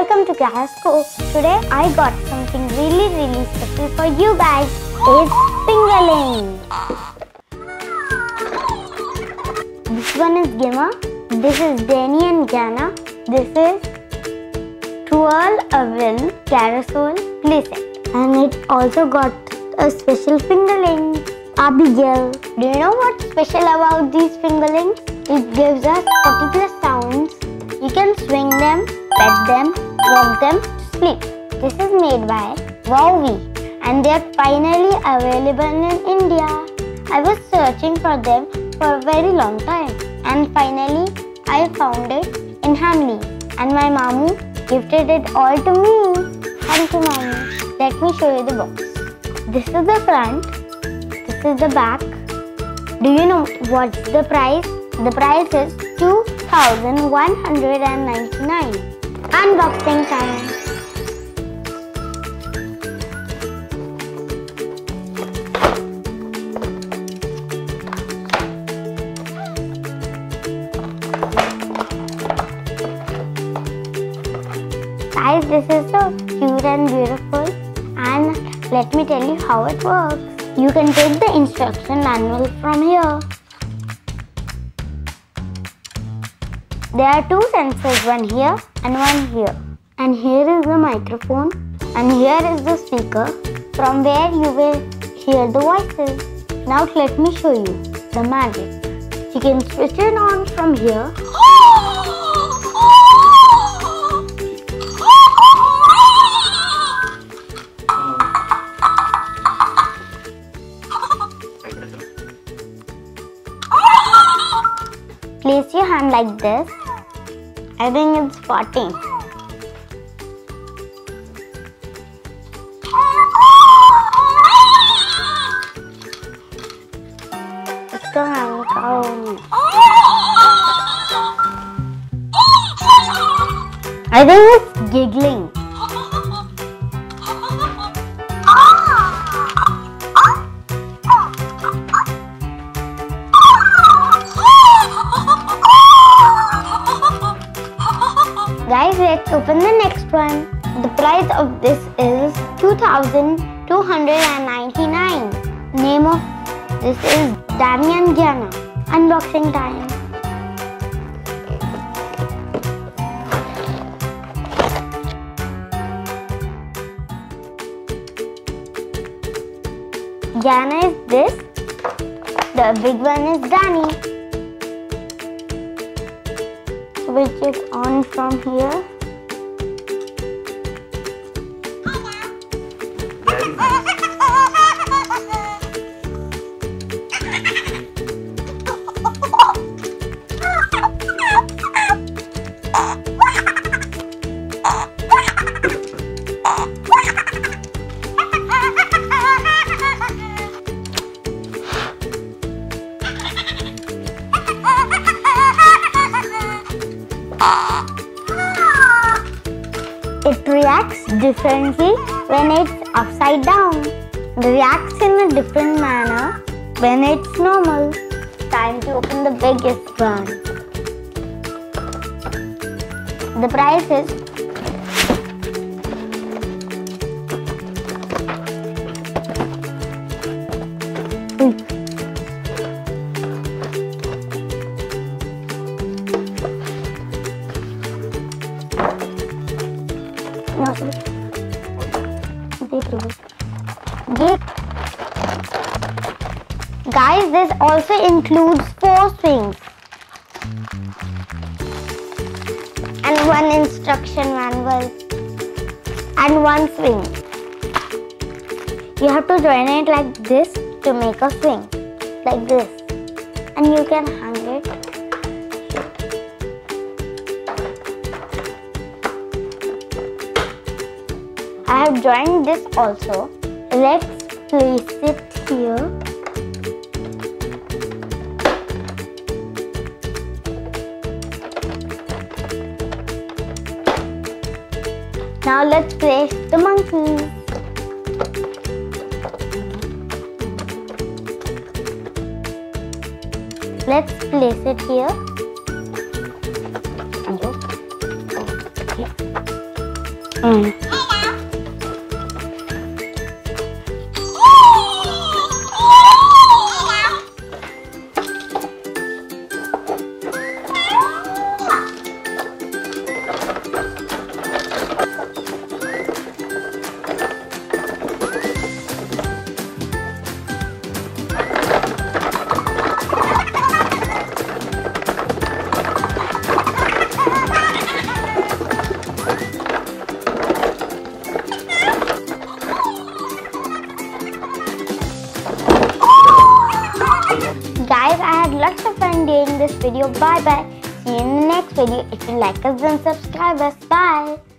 welcome to Kyrascope. Today I got something really really special for you guys. It's fingerling. This one is Gemma. This is Danny and Gana. This is Twirl a Carousel playset. And it also got a special fingerling. Abigail. Do you know what's special about these fingerlings? It gives us particular sounds. You can swing them, pet them, rock them to sleep. This is made by Wowwee and they are finally available in India. I was searching for them for a very long time and finally I found it in Hamley and my mamu gifted it all to me. Thank you mamu. Let me show you the box. This is the front. This is the back. Do you know what's the price? The price is 2199 Unboxing time. Guys, this is so cute and beautiful and let me tell you how it works. You can take the instruction manual from here. There are two sensors, one here and one here. And here is the microphone and here is the speaker from where you will hear the voices. Now let me show you the magic. You can switch it on from here Place your hand like this. I think it's farting. इसका hand cow. I think it's giggling. Open the next one. The price of this is 2299 Name of this is Damian Gianna. Unboxing time. Gianna is this. The big one is Danny. Switch it on from here. Ah! It reacts differently when it's upside down. Reacts in a different manner when it's normal. Time to open the biggest one. The price is No, sorry. देख लो ये guys this also includes four swings and one instruction manual and one swing you have to join it like this to make a swing like this and you can I have joined this also. Let's place it here. Now let's place the monkeys. Let's place it here. Mm. Lots of fun doing this video. Bye bye. See you in the next video. If you like us, then subscribe us. Bye.